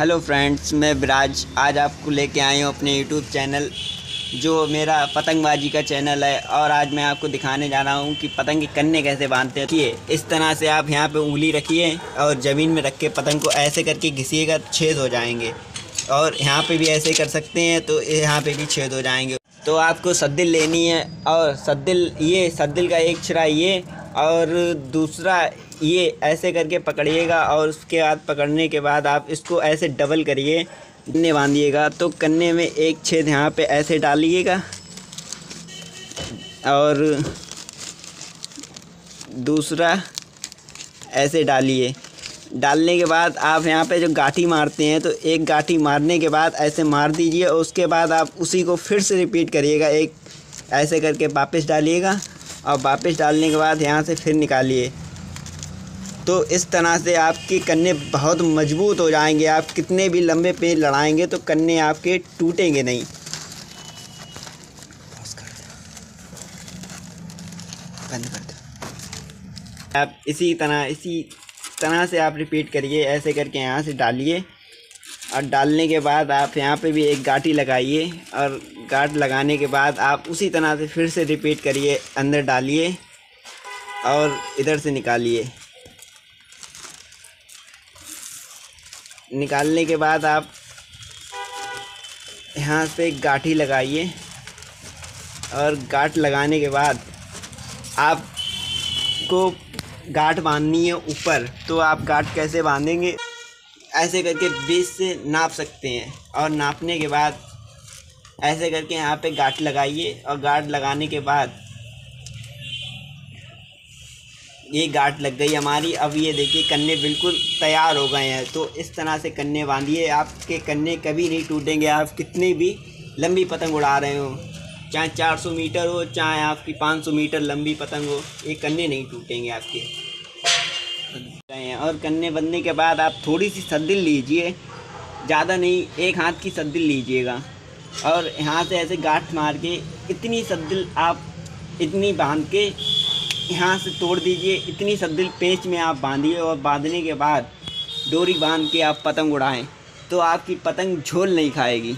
Hello friends, मैं विराज आज आपको लेके आया हूँ अपने यूट्यूब चैनल, जो मेरा पतंगबाजी का चैनल है। और आज मैं आपको दिखाने जा रहा हूँ कि पतंग के कन्ने कैसे बांधते हैं। इस तरह से आप यहाँ पे उंगली रखिए और ज़मीन में रख के पतंग को ऐसे करके घिसिएगा, छेद हो जाएँगे। और यहाँ पे भी ऐसे कर सकते हैं तो यहाँ पे भी छेद हो जाएँगे। तो आपको सद्दिल लेनी है, और सद्दिल, ये सद्दिल का एक छिरा ये और दूसरा ये ऐसे करके पकड़िएगा और उसके बाद पकड़ने के बाद आप इसको ऐसे डबल करिए कन्ने बांधिएगा। तो कन्ने में एक छेद यहाँ पे ऐसे डालिएगा और दूसरा ऐसे डालिए। डालने के बाद आप यहाँ पे जो गाठी मारते हैं तो एक गाठी मारने के बाद ऐसे मार दीजिए और उसके बाद आप उसी को फिर से रिपीट करिएगा। एक ऐसे करके वापस डालिएगा। और वापस डालने के बाद यहाँ से फिर निकालिए। तो इस तरह से आपके कन्ने बहुत मज़बूत हो जाएँगे। आप कितने भी लंबे पेड़ लड़ाएँगे तो कन्ने आपके टूटेंगे नहीं। बंद कर दो। आप इसी तरह इसी तरह से आप रिपीट करिए, ऐसे करके यहाँ से डालिए। और डालने के बाद आप यहाँ पे भी एक गाठी लगाइए और गाठ लगाने के बाद आप उसी तरह से फिर से रिपीट करिए, अंदर डालिए और इधर से निकालिए। निकालने के बाद आप यहाँ पे गाठी लगाइए और गाठ लगाने के बाद आपको गाठ बांधनी है ऊपर तो आप गाठ कैसे बांधेंगे? ऐसे करके बीच से नाप सकते हैं और नापने के बाद ऐसे करके यहाँ पे गाठ लगाइए और गाठ लगाने के बाद ये गाठ लग गई हमारी। अब ये देखिए, कन्ने बिल्कुल तैयार हो गए हैं। तो इस तरह से कन्ने बांधिए। आपके कन्ने कभी नहीं टूटेंगे। आप कितनी भी लंबी पतंग उड़ा रहे हो। चाहे 400 मीटर हो, चाहे आपकी 500 मीटर लंबी पतंग हो, ये कन्ने नहीं टूटेंगे आपके। और कन्ने बनने के बाद आप थोड़ी सी सद्दिल लीजिए। ज़्यादा नहीं, एक हाथ की सद्दिल लीजिएगा। और यहाँ से ऐसे गांठ मार के इतनी सद्दिल आप इतनी बाँध के यहाँ से तोड़ दीजिए। इतनी सद्दिल पेंच में आप बांधिए और बांधने के बाद डोरी बाँध के आप पतंग उड़ाएँ। तो आपकी पतंग झोल नहीं खाएगी।